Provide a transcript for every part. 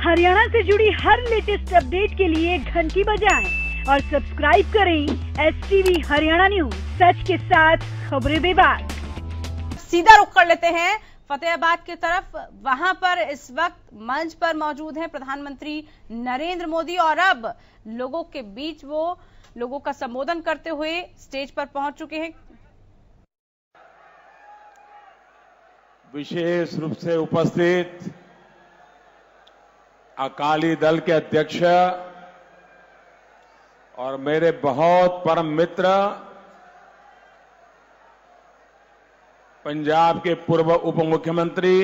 हरियाणा से जुड़ी हर latest update के लिए घंटी बजाएँ और सब्सक्राइब करें एसटीवी हरियाणा न्यूज़। सच के साथ खबरें बेबाक। सीधा रुख कर लेते हैं फतेहाबाद की तरफ़। वहाँ पर इस वक्त मंच पर मौजूद हैं प्रधानमंत्री नरेंद्र मोदी और अब लोगों के बीच वो लोगों का संबोधन करते हुए स्टेज पर पहुँच चुके हैं। विशेष रूप से उपस्थित अकाली दल के अध्यक्ष और मेरे बहुत परम मित्र पंजाब के पूर्व उप मुख्यमंत्री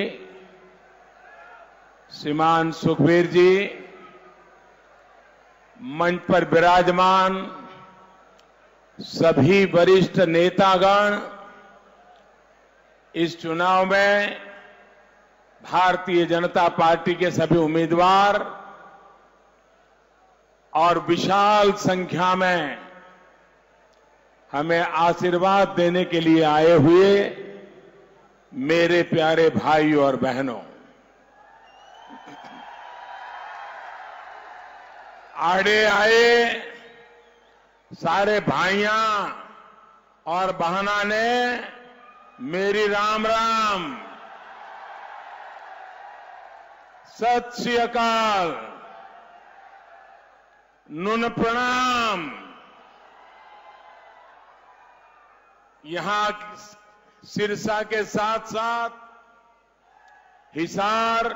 श्रीमान सुखबीर जी, मंच पर विराजमान सभी वरिष्ठ नेतागण, इस चुनाव में भारतीय जनता पार्टी के सभी उम्मीदवार और विशाल संख्या में हमें आशीर्वाद देने के लिए आए हुए मेरे प्यारे भाई और बहनों, आड़े आए सारे भाइया और बहना ने मेरी राम राम सत श्री अकाल नुन प्रणाम। यहाँ सिरसा के साथ साथ हिसार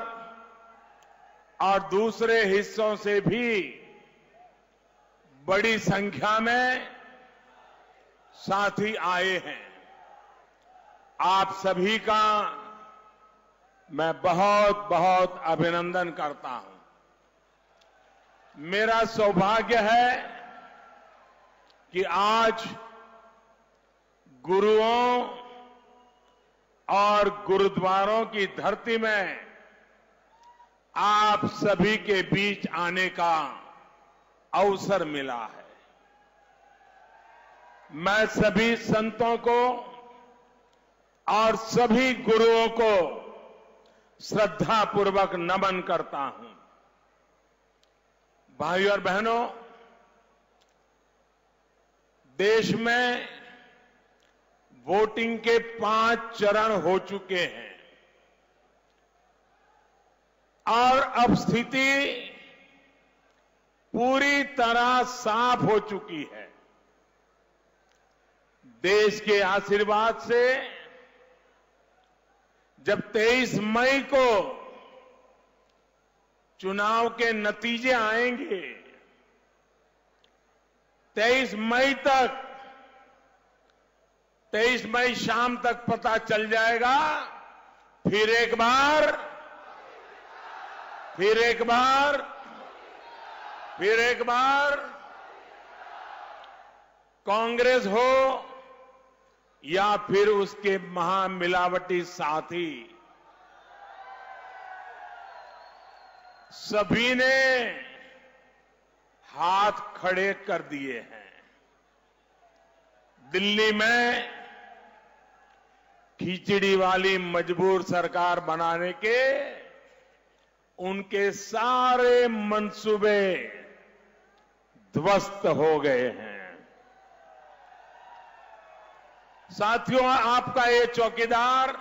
और दूसरे हिस्सों से भी बड़ी संख्या में साथी आए हैं। आप सभी का मैं बहुत बहुत अभिनंदन करता हूँ। मेरा सौभाग्य है कि आज गुरुओं और गुरुद्वारों की धरती में आप सभी के बीच आने का अवसर मिला है। मैं सभी संतों को और सभी गुरुओं को श्रद्धापूर्वक नमन करता हूँ। भाई और बहनों, देश में वोटिंग के पाँच चरण हो चुके हैं और अब स्थिति पूरी तरह साफ़ हो चुकी है। देश के आशीर्वाद से जब 23 मई को चुनाव के नतीजे आएँगे 23 मई तक 23 मई शाम तक पता चल जाएगा, फिर एक बार, फिर एक बार, फिर एक बार, कांग्रेस हो या फिर उसके महामिलावटी साथी। सभी ने हाथ खड़े कर दिए हैं। दिल्ली में खिचड़ी वाली मजबूर सरकार बनाने के उनके सारे मंसूबे ध्वस्त हो गए हैं। साथियों, आपका ये चौकीदार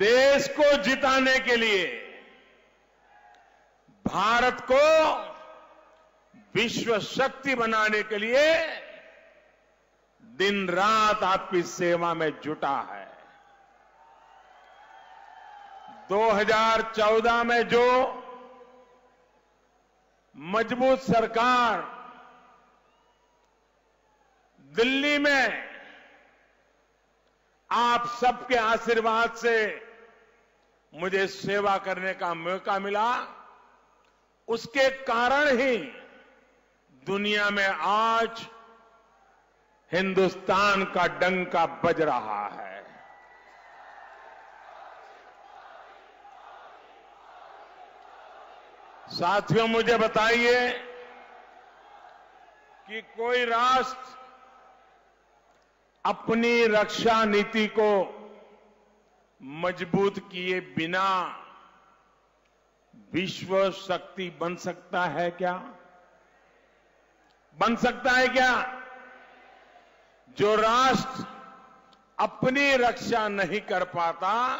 देश को जिताने के लिए, भारत को विश्व शक्ति बनाने के लिए दिन रात आपकी सेवा में जुटा है। 2014 में जो मज़बूत सरकार दिल्ली में आप सबके आशीर्वाद से मुझे सेवा करने का मौका मिला। उसके कारण ही दुनिया में आज हिंदुस्तान का डंका बज रहा है। साथियों, मुझे बताइए कि कोई राष्ट्र अपनी रक्षा नीति को मज़बूत किए बिना विश्व शक्ति बन सकता है क्या? बन सकता है क्या? जो राष्ट्र अपनी रक्षा नहीं कर पाता,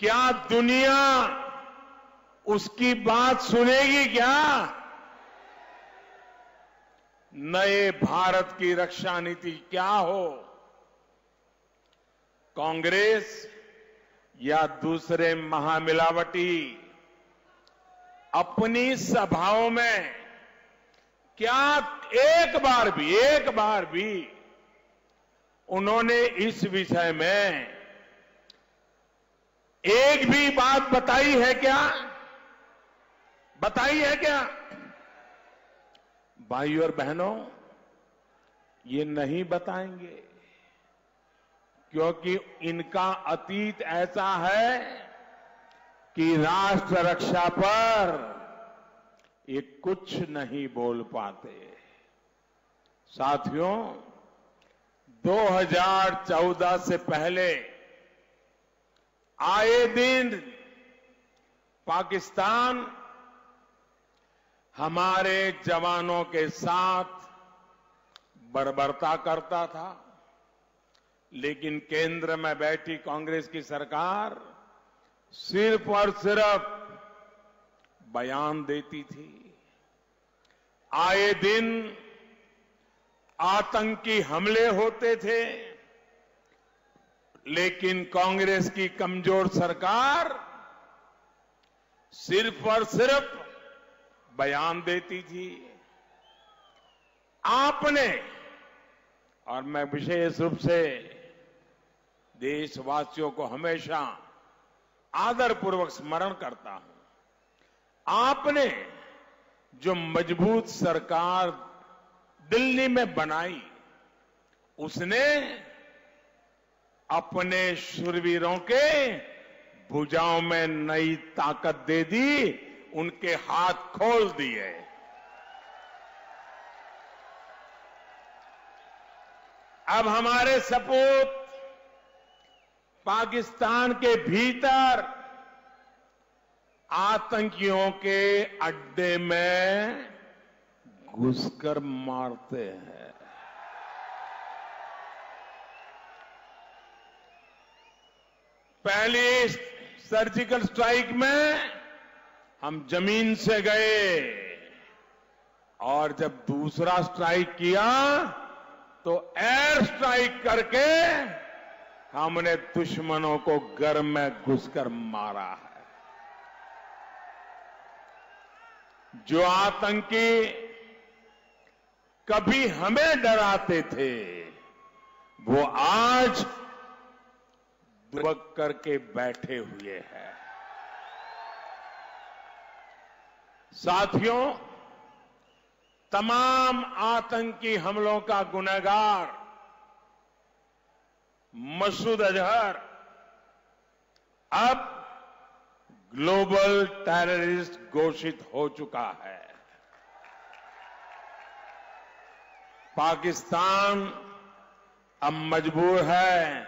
क्या दुनिया उसकी बात सुनेगी क्या? नए भारत की रक्षा नीति क्या हो? कांग्रेस या दूसरे महामिलावटी? अपनी सभाओं में क्या एक बार भी, एक बार भी उन्होंने इस विषय में एक भी बात बताई है क्या? बताई है क्या? भाई और बहनों, ये नहीं बताएँगे, क्योंकि इनका अतीत ऐसा है कि राष्ट्र रक्षा पर ये कुछ नहीं बोल पाते। साथियों 2014 से पहले आए दिन पाकिस्तान हमारे जवानों के साथ बर्बरता करता था, लेकिन केंद्र में बैठी कांग्रेस की सरकार सिर्फ़ और सिर्फ़ बयान देती थी। आए दिन आतंकी हमले होते थे, लेकिन कांग्रेस की कमज़ोर सरकार सिर्फ़ और सिर्फ़ बयान देती थी। आपने, और मैं विशेष रूप से देशवासियों को हमेशा आदरपूर्वक स्मरण करता हूँ। आपने जो मज़बूत सरकार दिल्ली में बनाई, उसने अपने शुरवीरों के भुजाओं में नई ताकत दे दी उनके हाथ खोल दिए। अब हमारे सपूत पाकिस्तान के भीतर आतंकियों के अड्डे में घुसकर मारते हैं। पहली सर्जिकल स्ट्राइक में हम ज़मीन से गए और जब दूसरा स्ट्राइक किया तो एयर स्ट्राइक करके हमने दुश्मनों को घर में घुसकर मारा है। जो आतंकी कभी हमें डराते थे, वो आज दुबक करके बैठे हुए हैं। साथियों, तमाम आतंकी हमलों का गुनहगार, मसूद अजहर, अब ग्लोबल टेररिस्ट घोषित हो चुका है। पाकिस्तान अब मजबूर है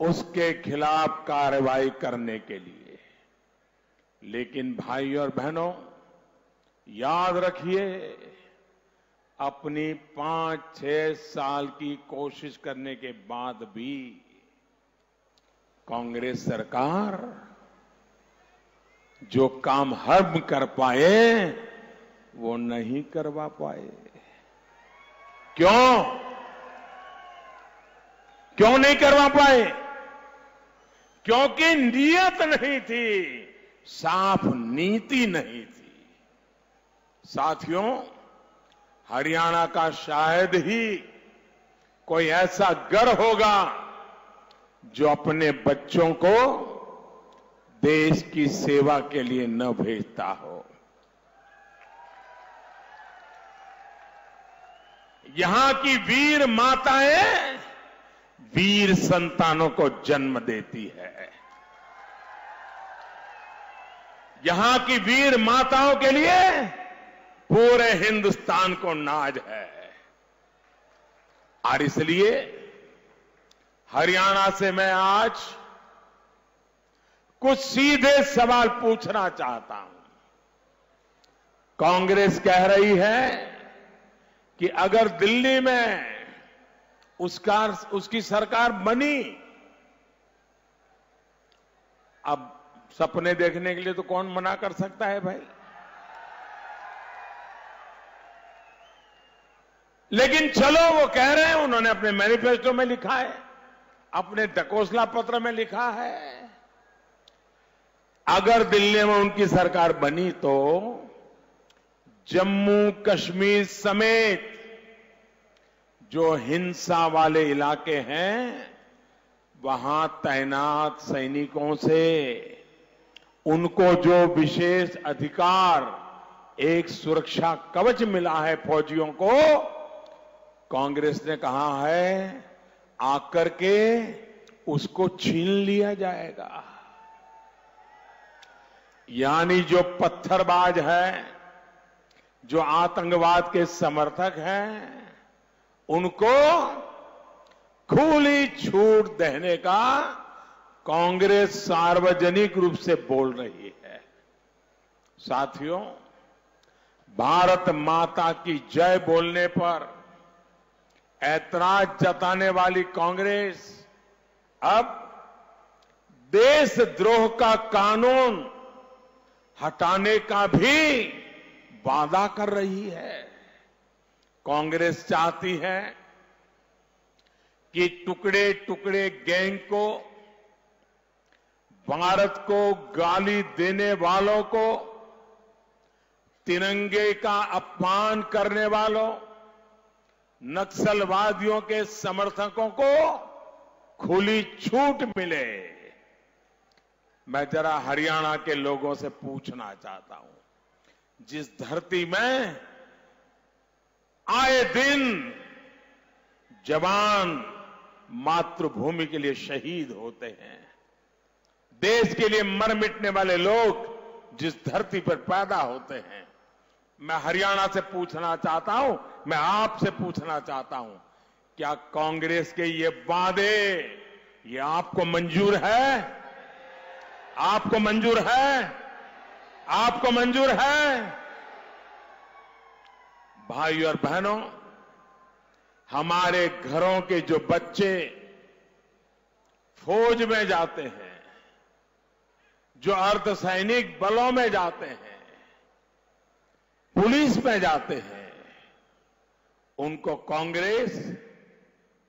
उसके खिलाफ कार्रवाई करने के लिए। लेकिन भाई और बहनों याद रखिए, अपनी पाँच, छह साल की कोशिश करने के बाद भी कांग्रेस सरकार जो काम हम कर पाए, वो नहीं करवा पाए। क्यों? क्यों नहीं करवा पाए? क्योंकि नीयत नहीं थी, साफ़ नीति नहीं थी साथियों, हरियाणा का शायद ही कोई ऐसा घर होगा जो अपने बच्चों को देश की सेवा के लिए न भेजता हो। यहाँ की वीर माताएँ वीर संतानों को जन्म देती है। यहाँ की वीर माताओं के लिए पूरे हिंदुस्तान को नाज है। और इसलिए हरियाणा से मैं आज कुछ सीधे सवाल पूछना चाहता हूँ। कांग्रेस कह रही है कि अगर दिल्ली में उसका, उसकी सरकार बनी, अब सपने देखने के लिए तो कौन मना कर सकता है भाई? लेकिन चलो, वो कह रहे हैं, उन्होंने अपने मैनिफेस्टो में लिखा है, अपने टकोसला पत्र में लिखा है। अगर दिल्ली में उनकी सरकार बनी तो जम्मू कश्मीर समेत जो हिंसा वाले इलाके हैं, वहाँ तैनात सैनिकों से, उनको जो विशेष अधिकार, एक सुरक्षा कवच मिला है फौजियों को कांग्रेस ने कहा है, आकर के उसको छीन लिया जाएगा। यानी जो पत्थरबाज है, जो आतंकवाद के समर्थक हैं, उनको खुली छूट देने का कांग्रेस सार्वजनिक रूप से बोल रही है। साथियों, भारत माता की जय बोलने पर ऐतराज जताने वाली कांग्रेस, अब देशद्रोह का कानून हटाने का भी वादा कर रही है। कांग्रेस चाहती है कि टुकड़े टुकड़े गैंग को, भारत को गाली देने वालों को, तिरंगे का अपमान करने वालों नक्सलवादियों के समर्थकों को खुली छूट मिले। मैं जरा हरियाणा के लोगों से पूछना चाहता हूँ, जिस धरती में आए दिन जवान मातृभूमि के लिए शहीद होते हैं, देश के लिए मर मिटने वाले लोग जिस धरती पर पैदा होते हैं मैं हरियाणा से पूछना चाहता हूँ, मैं आपसे पूछना चाहता हूँ, क्या कांग्रेस के ये वादे, ये आपको मंजूर है? आपको मंजूर है? आपको मंजूर है? भाई और बहनों, हमारे घरों के जो बच्चे फौज में जाते हैं, जो अर्धसैनिक बलों में जाते हैं पुलिस में जाते हैं। उनको कांग्रेस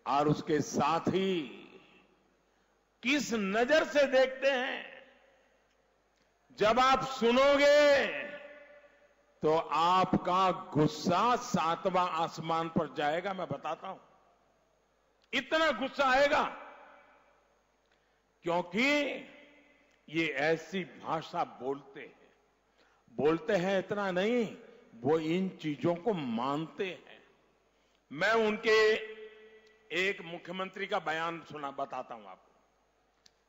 और उसके साथी किस नज़र से देखते हैं? जब आप सुनोगे तो आपका गुस्सा सातवां आसमान पर जाएगा, मैं बताता हूँ। इतना गुस्सा आएगा क्योंकि ये ऐसी भाषा बोलते हैं। बोलते हैं इतना नहीं वो इन चीज़ों को मानते हैं। मैं उनके एक मुख्यमंत्री का बयान सुना, बताता हूँ आपको।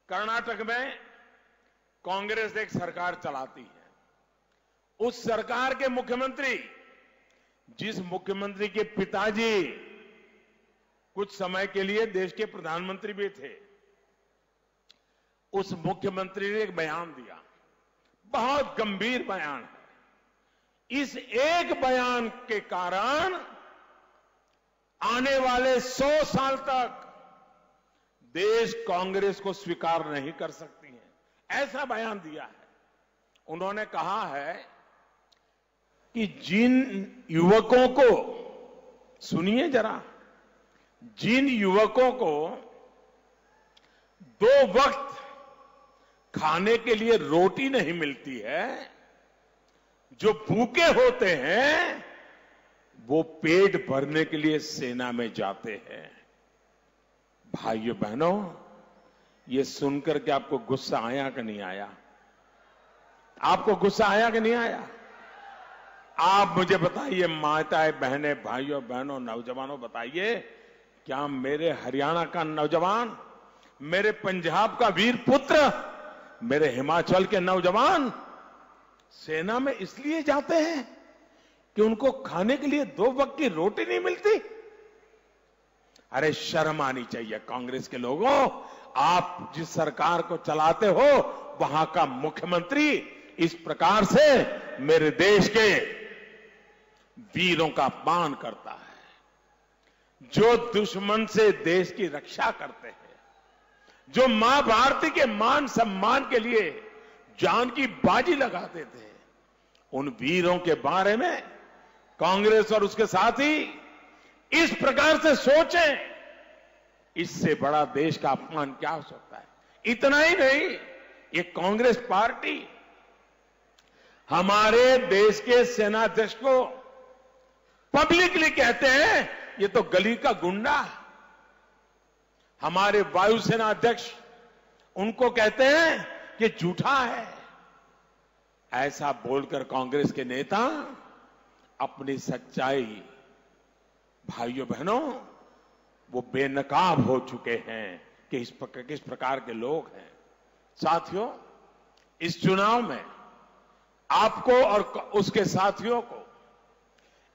कर्नाटक में कांग्रेस एक सरकार चलाती है। उस सरकार के मुख्यमंत्री, जिस मुख्यमंत्री के पिताजी कुछ समय के लिए देश के प्रधानमंत्री भी थे, उस मुख्यमंत्री ने एक बयान दिया। बहुत गंभीर बयान है। इस एक बयान के कारण आने वाले सौ साल तक देश कांग्रेस को स्वीकार नहीं कर सकती है। ऐसा बयान दिया है। उन्होंने कहा है कि जिन युवकों को, सुनिए जरा, जिन युवकों को दो वक्त खाने के लिए रोटी नहीं मिलती है जो भूखे होते हैं, वो पेट भरने के लिए सेना में जाते हैं। भाइयों बहनों, ये सुनकर के आपको गुस्सा आया कि नहीं आया? आपको गुस्सा आया कि नहीं आया? आप मुझे बताइए, माताएँ बहनें, भाइयों बहनों, नौजवानों, बताइए, क्या मेरे हरियाणा का नौजवान, मेरे पंजाब का वीर पुत्र मेरे हिमाचल के नौजवान सेना में इसलिए जाते हैं कि उनको खाने के लिए दो वक्त की रोटी नहीं मिलती। अरे शर्म आनी चाहिए कांग्रेस के लोगों। आप जिस सरकार को चलाते हो, वहाँ का मुख्यमंत्री इस प्रकार से मेरे देश के वीरों का अपमान करता है। जो दुश्मन से देश की रक्षा करते हैं, जो माँ भारती के मान सम्मान के लिए जान की बाजी लगाते थे उन वीरों के बारे में कांग्रेस और उसके साथी इस प्रकार से सोचें, इससे बड़ा देश का अपमान क्या हो सकता है? इतना ही नहीं, ये कांग्रेस पार्टी हमारे देश के सेनाध्यक्ष को पब्लिकली कहते हैं, ये तो गली का गुंडा। हमारे वायुसेना अध्यक्ष, उनको कहते हैं कि झूठा है। ऐसा बोलकर कांग्रेस के नेता अपनी सच्चाई, भाइयों बहनों, वो बेनकाब हो चुके हैं कि इस प्रकार किस प्रकार के लोग हैं। साथियों, इस चुनाव में आपको और उसके साथियों को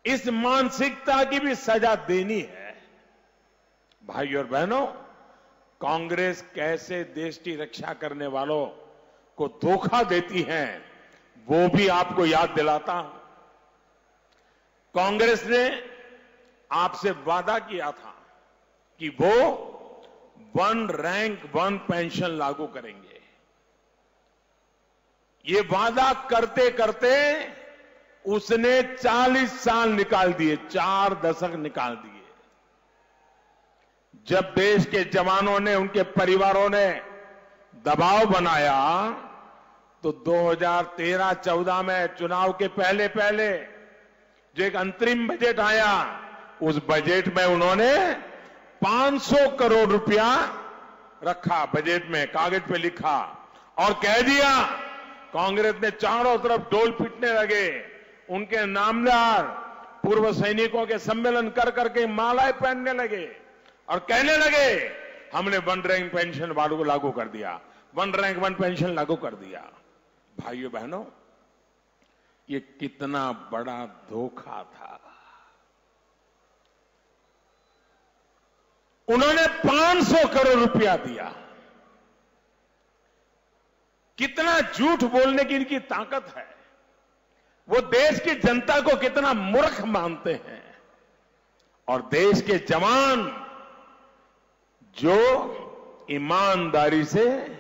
इस मानसिकता की भी सजा देनी है। भाइयों और बहनों, कांग्रेस कैसे देश की रक्षा करने वालों को धोखा देती है, वो भी आपको याद दिलाता हूँ। कांग्रेस ने आपसे वादा किया था कि वो वन रैंक, वन पेंशन लागू करेंगे। ये वादा करते करते उसने 40 साल निकाल दिए, चार दशक निकाल दिए। जब देश के जवानों ने, उनके परिवारों ने दबाव बनाया तो 2013-14 में चुनाव के पहले पहले जो एक अंतरिम बजट आया, उस बजट में उन्होंने 500 करोड़ रुपया रखा बजट में, कागज़ पे लिखा और कह दिया, कांग्रेस ने चारों तरफ़ डोल पीटने लगे। उनके नामदार पूर्व सैनिकों के सम्मेलन कर करके मालाएँ पहनने लगे और कहने लगे, हमने वन रैंक पेंशन वालों को लागू कर दिया, वन रैंक वन पेंशन लागू कर दिया। भाइयों बहनों, ये कितना बड़ा धोखा था। उन्होंने 500 करोड़ रुपया दिया। कितना झूठ बोलने की इनकी ताकत है। वो देश की जनता को कितना मूर्ख मानते हैं। और देश के जवान जो ईमानदारी से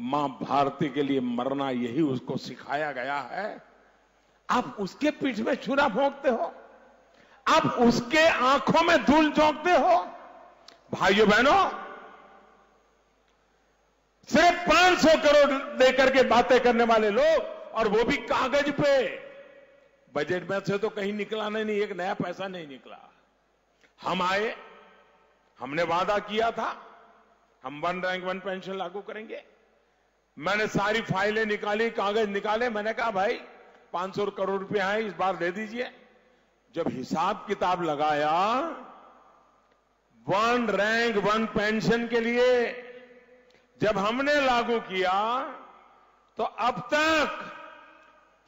माँ भारती के लिए मरना यही उसको सिखाया गया है। आप उसके पीठ में छुरा भोंकते हो। आप उसके आँखों में धूल झोंकते हो। भाइयों बहनों, सिर्फ़ 500 करोड़ देकर के बातें करने वाले लोग और वो भी कागज़ पे। बजट में से तो कहीं निकला नहीं, एक नया पैसा नहीं निकला। हम आए, हमने वादा किया था, हम वन रैंक, वन पेंशन लागू करेंगे। मैंने सारी फाइलें निकाली, कागज़ निकाले, मैंने कहा, भाई 500 करोड़ रुपया है, इस बार दे दीजिए। जब हिसाब किताब लगाया, वन रैंक, वन पेंशन के लिए, जब हमने लागू किया तो अब तक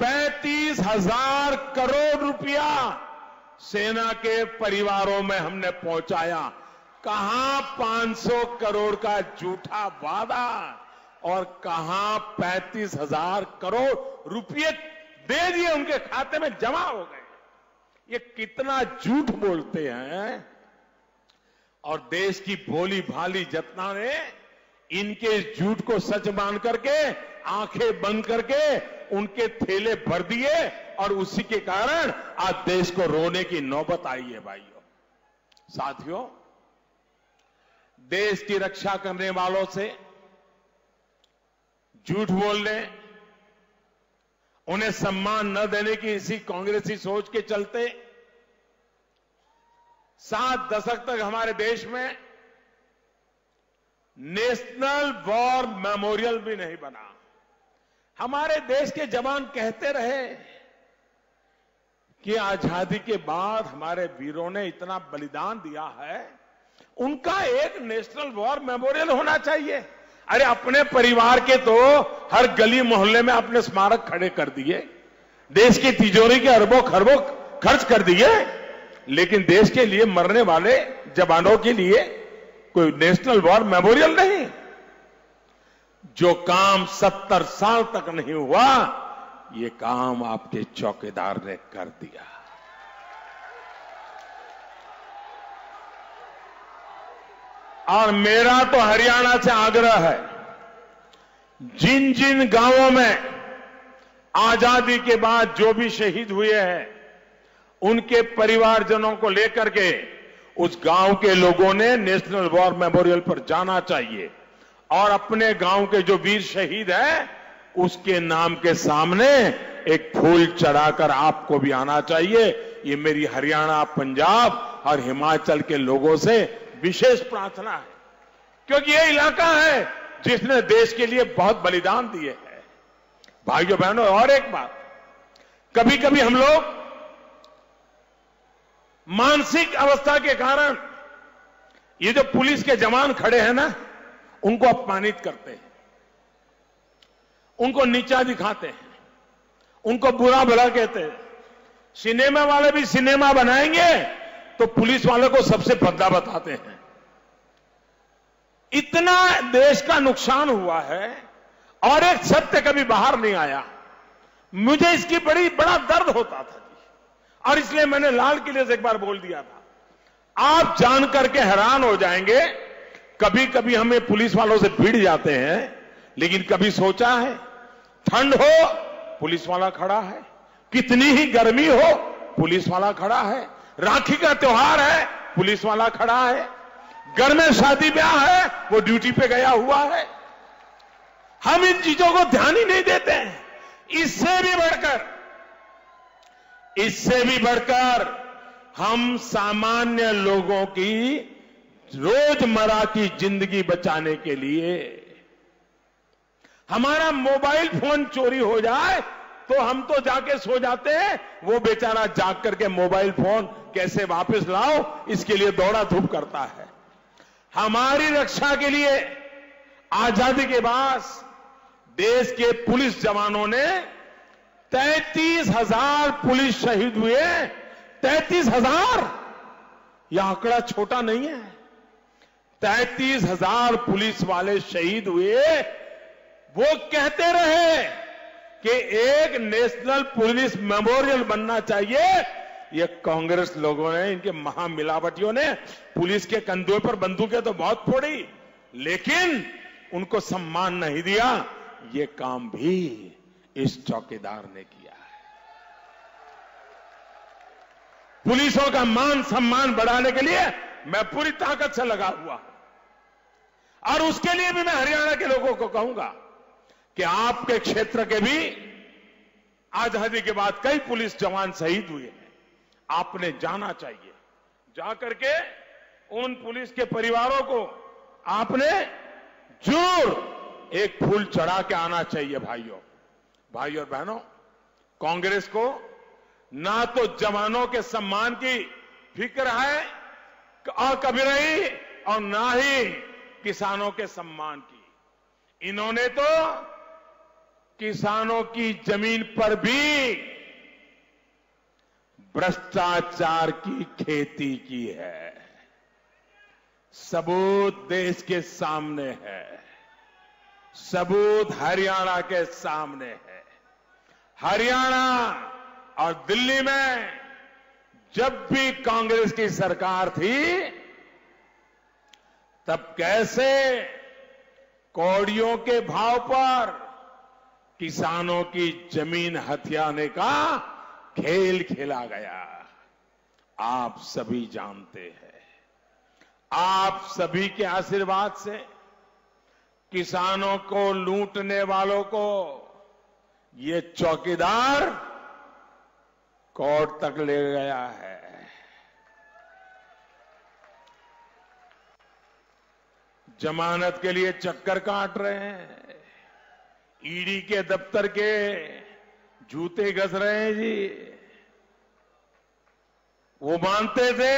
पैंतीस हज़ार करोड़ रुपया सेना के परिवारों में हमने पहुँचाया। कहाँ 500 करोड़ का झूठा वादा? और कहाँ पैंतीस हज़ार करोड़ रुपये दे दिए उनके खाते में जमा हो गए। ये कितना झूठ बोलते हैं। और देश की भोली भाली जतना ने इनके इस झूठ को सच मान करके, आँखें बंद करके उनके थैले भर दिए और उसी के कारण आज देश को रोने की नौबत आई है भाइयों। साथियों, देश की रक्षा करने वालों से झूठ बोलने उन्हें सम्मान न देने की इसी कांग्रेसी सोच के चलते सात दशक तक हमारे देश में नेशनल वॉर मेमोरियल भी नहीं बना। हमारे देश के जवान कहते रहे कि आज़ादी के बाद हमारे वीरों ने इतना बलिदान दिया है, उनका एक नेशनल वॉर मेमोरियल होना चाहिए। अरे अपने परिवार के तो हर गली मोहल्ले में अपने स्मारक खड़े कर दिए। देश की तिजोरी के अरबों खरबों खर्च कर दिए। लेकिन देश के लिए मरने वाले जवानों के लिए कोई नेशनल वॉर मेमोरियल नहीं। जो काम सत्तर साल तक नहीं हुआ, ये काम आपके चौकीदार ने कर दिया। और मेरा तो हरियाणा से आग्रह है, जिन जिन गाँवों में आज़ादी के बाद जो भी शहीद हुए हैं, उनके परिवारजनों को लेकर के उस गाँव के लोगों ने नेशनल वॉर मेमोरियल पर जाना चाहिए। और अपने गाँव के जो वीर शहीद है, उसके नाम के सामने एक फूल चढ़ाकर आपको भी आना चाहिए। ये मेरी हरियाणा, पंजाब और हिमाचल के लोगों से विशेष प्रार्थना है। क्योंकि ये इलाका है जिसने देश के लिए बहुत बलिदान दिए हैं। भाइयों बहनों, और एक बात। कभी कभी हम लोग मानसिक अवस्था के कारण ये जो पुलिस के जवान खड़े हैं ना, उनको अपमानित करते हैं। उनको नीचा दिखाते हैं। उनको बुरा भला कहते हैं। सिनेमा वाले भी सिनेमा बनाएँगे तो पुलिस वाले को सबसे बदला बताते हैं। इतना देश का नुकसान हुआ है और एक सत्य कभी बाहर नहीं आया। मुझे इसकी बड़ी, बड़ा दर्द होता था जी। और इसलिए मैंने लाल किले से एक बार बोल दिया था। आप जान करके हैरान हो जाएँगे कभी कभी हमें पुलिस वालों से भिड़ जाते हैं, लेकिन कभी सोचा है, ठंड हो, पुलिस वाला खड़ा है। कितनी ही गर्मी हो, पुलिस वाला खड़ा है। राखी का त्योहार है, पुलिस वाला खड़ा है। घर में शादी ब्याह है, वो ड्यूटी पे गया हुआ है। हम इन चीज़ों को ध्यान ही नहीं देते हैं। इससे भी बढ़कर, इससे भी बढ़कर हम सामान्य लोगों की रोज़मर्रा की ज़िंदगी बचाने के लिए, हमारा मोबाइल फ़ोन चोरी हो जाए तो हम तो जाके सो जाते हैं। वो बेचारा जाग करके मोबाइल फ़ोन कैसे वापस लाओ, इसके लिए दौड़ा धूप करता है। हमारी रक्षा के लिए आज़ादी के बाद देश के पुलिस जवानों ने तैतीस हज़ार पुलिस शहीद हुए। तैतीस हज़ार? यह आंकड़ा छोटा नहीं है। तैतीस हज़ार पुलिस वाले शहीद हुए। वो कहते रहे कि एक नेशनल पुलिस मेमोरियल बनना चाहिए। ये कांग्रेस लोगों ने, इनके महामिलावटियों ने पुलिस के कंधों पर बंदूकें तो बहुत फोड़ी, लेकिन उनको सम्मान नहीं दिया। ये काम भी इस चौकीदार ने किया है। पुलिसों का मान सम्मान बढ़ाने के लिए मैं पूरी ताकत से लगा हुआ हूँ। और उसके लिए भी मैं हरियाणा के लोगों को कहूँगा कि आपके क्षेत्र के भी आज़ादी के बाद कई पुलिस जवान शहीद हुए। आपने जाना चाहिए। जाकर के उन पुलिस के परिवारों को आपने ज़रूर एक फूल चढ़ा के आना चाहिए भाइयों। भाई और बहनों, कांग्रेस को ना तो जवानों के सम्मान की फ़िक्र है और कभी नहीं और ना ही किसानों के सम्मान की। इन्होंने तो किसानों की ज़मीन पर भी भ्रष्टाचार की खेती की है। सबूत देश के सामने है। सबूत हरियाणा के सामने है। हरियाणा और दिल्ली में जब भी कांग्रेस की सरकार थी, तब कैसे कौड़ियों के भाव पर किसानों की ज़मीन हथियाने का खेल खेला गया। आप सभी जानते हैं। आप सभी के आशीर्वाद से किसानों को, लूटने वालों को ये चौकीदार कोर्ट तक ले गया है। जमानत के लिए चक्कर काट रहे हैं। ईडी के दफ्तर के जूते घस रहे हैं जी। वो मानते थे,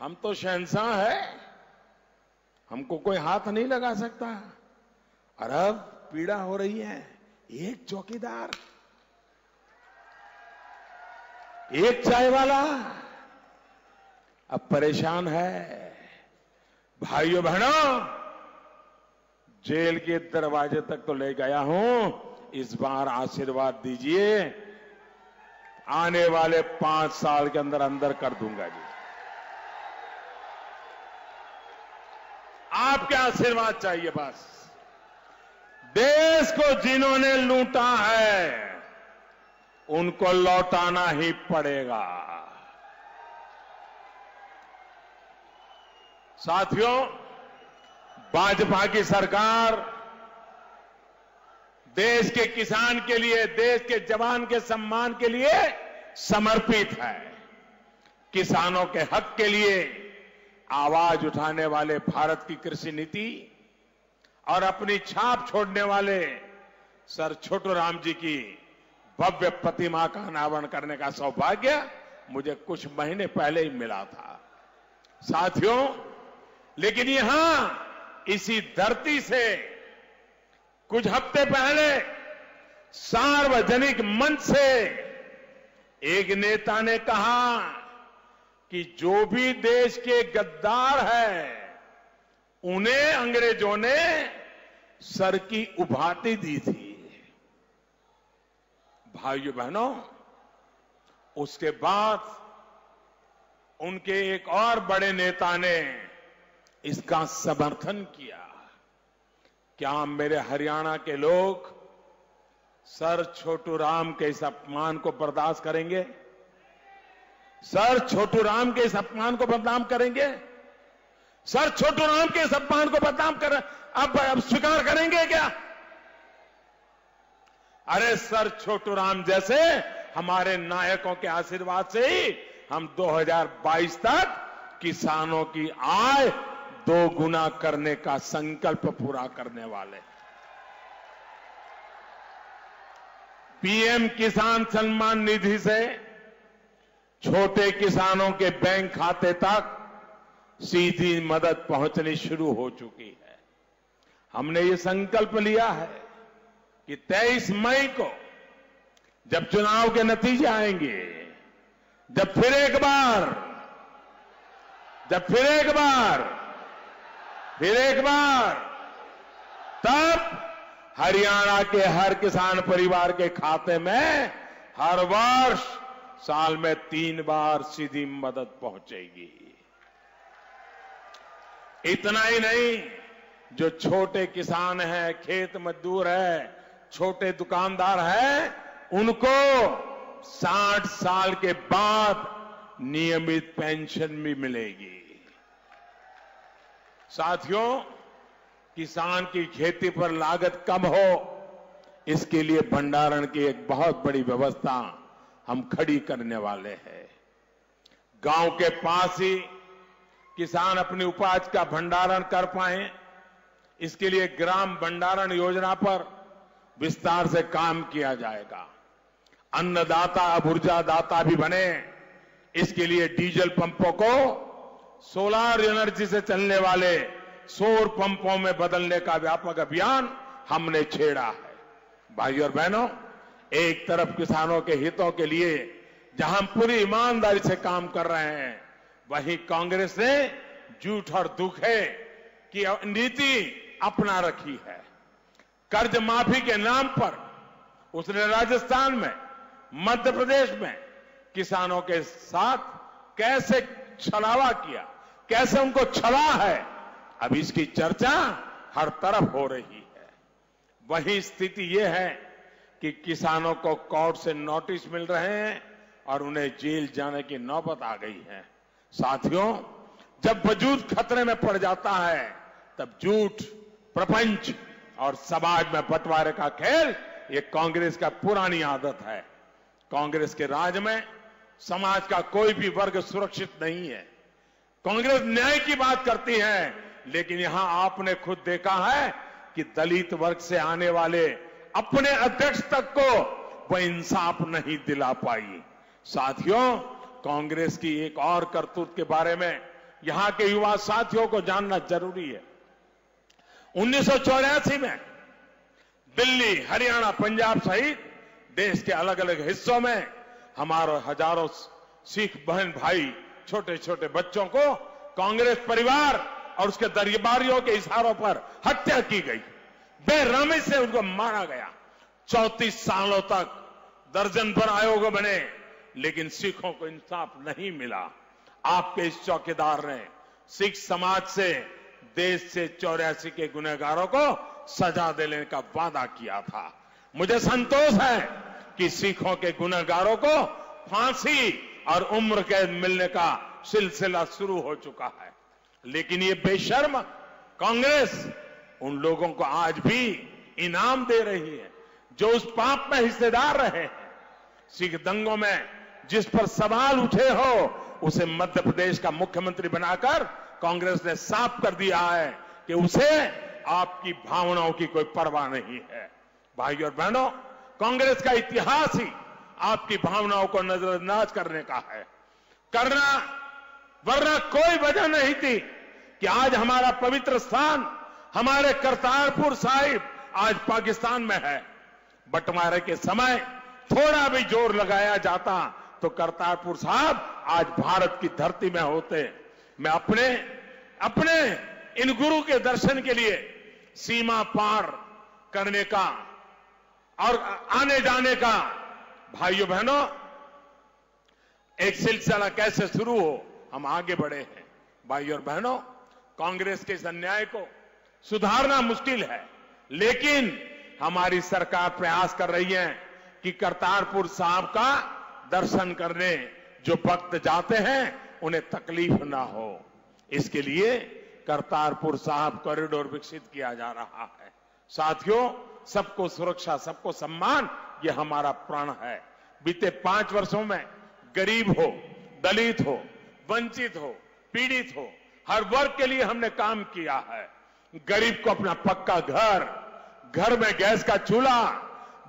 हम तो शहनशाह है, हमको कोई हाथ नहीं लगा सकता। और अब पीड़ा हो रही है, एक चौकीदार, एक चाय वाला, अब परेशान है। भाइयों बहनों, जेल के दरवाजे तक तो ले गया हूँ। इस बार आशीर्वाद दीजिए। आने वाले पाँच साल के अंदर अंदर कर दूँगा जी। आपके आशीर्वाद चाहिए बस। देश को जिन्होंने लूटा है, उनको लौटाना ही पड़ेगा। साथियों, भाजपा की सरकार देश के किसान के लिए, देश के जवान के सम्मान के लिए समर्पित है। किसानों के हक के लिए आवाज़ उठाने वाले भारत की कृषि नीति और अपनी छाप छोड़ने वाले सर छोटू राम जी की भव्य प्रतिमा का अनावरण करने का सौभाग्य मुझे कुछ महीने पहले ही मिला था। साथियों, लेकिन यहाँ इसी धरती से कुछ हफ़्ते पहले सार्वजनिक मंच से एक नेता ने कहा कि जो भी देश के गद्दार है, उन्हें अंग्रेज़ों ने सर की उभाती दी थी। भाइयों बहनों, उसके बाद उनके एक और बड़े नेता ने इसका समर्थन किया। क्या मेरे हरियाणा के लोग सर छोटू राम के इस अपमान को बर्दाश्त करेंगे? सर छोटू राम के इस अपमान को बदनाम करेंगे? सर छोटू राम के इस अपमान को बदनाम कर अब, अब स्वीकार करेंगे क्या? अरे सर छोटू राम जैसे हमारे नायकों के आशीर्वाद से ही हम 2022 तक किसानों की आय दो गुना करने का संकल्प पूरा करने वाले। पीएम किसान सम्मान निधि से छोटे किसानों के बैंक खाते तक सीधी मदद पहुंचनी शुरू हो चुकी है। हमने ये संकल्प लिया है कि 23 मई को जब चुनाव के नतीजे आएँगे, जब फिर एक बार, जब फिर एक बार फिर एक बार, तब हरियाणा के हर किसान परिवार के खाते में हर वर्ष साल में तीन बार सीधी मदद पहुंचेगी। इतना ही नहीं, जो छोटे किसान हैं, खेत मजदूर है, छोटे दुकानदार हैं, उनको 60 साल के बाद नियमित पेंशन भी मिलेगी। साथियों, किसान की खेती पर लागत कम हो, इसके लिए भंडारण की एक बहुत बड़ी व्यवस्था हम खड़ी करने वाले हैं। गाँव के पास ही किसान अपनी उपज का भंडारण कर पाए, इसके लिए ग्राम भंडारण योजना पर विस्तार से काम किया जाएगा। अन्नदाता अब ऊर्जा दाता भी बने, इसके लिए डीजल पंपों को सोलार एनर्जी से चलने वाले सौर पंपों में बदलने का व्यापक अभियान हमने छेड़ा है। भाइयों और बहनों, एक तरफ़ किसानों के हितों के लिए जहाँ हम पूरी ईमानदारी से काम कर रहे हैं, वहीं कांग्रेस ने झूठ और दुखे की नीति अपना रखी है। कर्ज माफ़ी के नाम पर उसने राजस्थान में, मध्य प्रदेश में किसानों के साथ कैसे छलावा किया। कैसे उनको छला है? अब इसकी चर्चा हर तरफ़ हो रही है। वही स्थिति यह है कि किसानों को कोर्ट से नोटिस मिल रहे हैं और उन्हें जेल जाने की नौबत आ गई है। साथियों, जब वजूद खतरे में पड़ जाता है, तब झूठ, प्रपंच और समाज में बंटवारे का खेल, ये कांग्रेस का पुरानी आदत है। कांग्रेस के राज में समाज का कोई भी वर्ग सुरक्षित नहीं है। कांग्रेस न्याय की बात करती है, लेकिन यहाँ आपने खुद देखा है कि दलित वर्ग से आने वाले अपने अध्यक्ष तक को वह इंसाफ नहीं दिला पाई। साथियों, कांग्रेस की एक और करतूत के बारे में यहाँ के युवा साथियों को जानना ज़रूरी है। उन्नीस सौ चौरासी में दिल्ली, हरियाणा, पंजाब सहित देश के अलग अलग हिस्सों में हमारे हज़ारों सिख बहन भाई छोटे छोटे बच्चों को कांग्रेस परिवार और उसके दरबारियों के इशारों पर हत्या की गई। बेरहमी से उनको मारा गया। चौतीस सालों तक दर्जन पर आयोग बने, लेकिन सिखों को इंसाफ नहीं मिला। आपके इस चौकीदार ने सिख समाज से, देश से चौरासी के गुनहगारों को सजा देने का वादा किया था। मुझे संतोष है कि सिखों के गुनहगारों को फांसी और उम्र कैद मिलने का सिलसिला शुरू हो चुका है। लेकिन ये बेशर्म कांग्रेस उन लोगों को आज भी इनाम दे रही है, जो उस पाप में हिस्सेदार रहे हैं। सिख दंगों में जिस पर सवाल उठे हो, उसे मध्य प्रदेश का मुख्यमंत्री बनाकर कांग्रेस ने साफ़ कर दिया है कि उसे आपकी भावनाओं की कोई परवाह नहीं है। भाई और बहनों कांग्रेस का इतिहास ही आपकी भावनाओं को नजरअंदाज करने का है। करना, वरना कोई वजह नहीं थी कि आज हमारा पवित्र स्थान, हमारे करतारपुर साहिब आज पाकिस्तान में है। बंटवारे के समय थोड़ा भी ज़ोर लगाया जाता तो करतारपुर साहब आज भारत की धरती में होते। मैं अपने अपने इन गुरु के दर्शन के लिए सीमा पार करने का और आने जाने का, भाइयों बहनों, एक सिलसिला कैसे शुरू हो? हम आगे बढ़े हैं। भाइयों और बहनों, कांग्रेस के इस अन्याय को सुधारना मुश्किल है, लेकिन हमारी सरकार प्रयास कर रही है कि करतारपुर साहब का दर्शन करने जो भक्त जाते हैं, उन्हें तकलीफ़ ना हो। इसके लिए करतारपुर साहब कॉरिडोर विकसित किया जा रहा है। साथियों, सबको सुरक्षा, सबको सम्मान, ये हमारा प्राण है। बीते पाँच वर्षों में गरीब हो, दलित हो, वंचित हो, पीड़ित हो, हर वर्ग के लिए हमने काम किया है। गरीब को अपना पक्का घर घर में गैस का चूल्हा,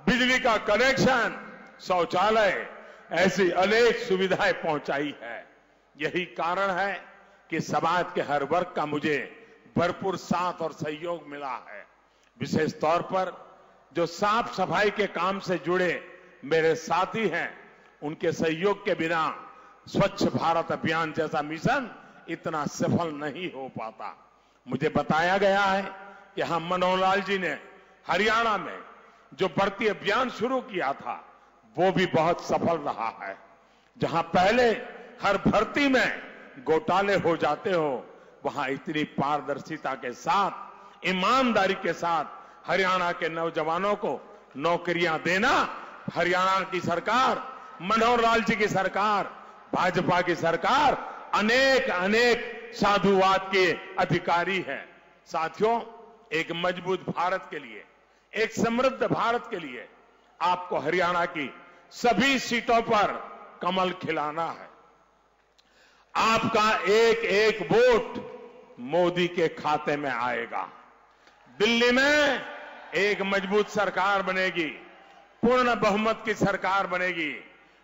बिजली का कनेक्शन, शौचालय, ऐसी अनेक सुविधाएँ पहुंचाई है। यही कारण है कि समाज के हर वर्ग का मुझे भरपूर साथ और सहयोग मिला है। विशेष तौर पर जो साफ़ सफ़ाई के काम से जुड़े मेरे साथी हैं, उनके सहयोग के बिना स्वच्छ भारत अभियान जैसा मिशन इतना सफल नहीं हो पाता। मुझे बताया गया है कि हम मनोहर जी ने हरियाणा में जो भर्ती अभियान शुरू किया था, वो भी बहुत सफल रहा है। जहाँ पहले हर भर्ती में घोटाले हो जाते हो, वहाँ इतनी पारदर्शिता के साथ ईमानदारी के साथ हरियाणा के नौजवानों को नौकरियाँ देना, हरियाणा की सरकार, मनोहर लाल जी की सरकार, भाजपा की सरकार अनेक अनेक साधुवाद के अधिकारी है। साथियों, एक मज़बूत भारत के लिए, एक समृद्ध भारत के लिए आपको हरियाणा की सभी सीटों पर कमल खिलाना है। आपका एक एक वोट मोदी के खाते में आएगा। दिल्ली में एक मज़बूत सरकार बनेगी, पूर्ण बहुमत की सरकार बनेगी।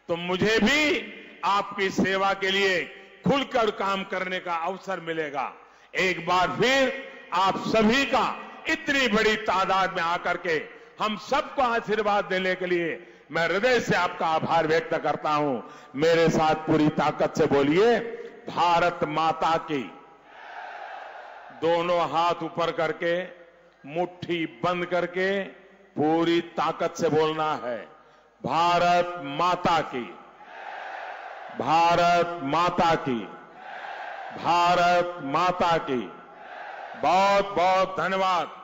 तो मुझे भी आपकी सेवा के लिए खुलकर काम करने का अवसर मिलेगा। एक बार फिर आप सभी का इतनी बड़ी तादाद में आकर के हम सबको आशीर्वाद देने के लिए मैं हृदय से आपका आभार व्यक्त करता हूँ। मेरे साथ पूरी ताकत से बोलिए, भारत माता की। दोनों हाथ ऊपर करके मुट्ठी बंद करके पूरी ताकत से बोलना है। भारत माता की। भारत माता की। भारत माता की। बहुत बहुत धन्यवाद।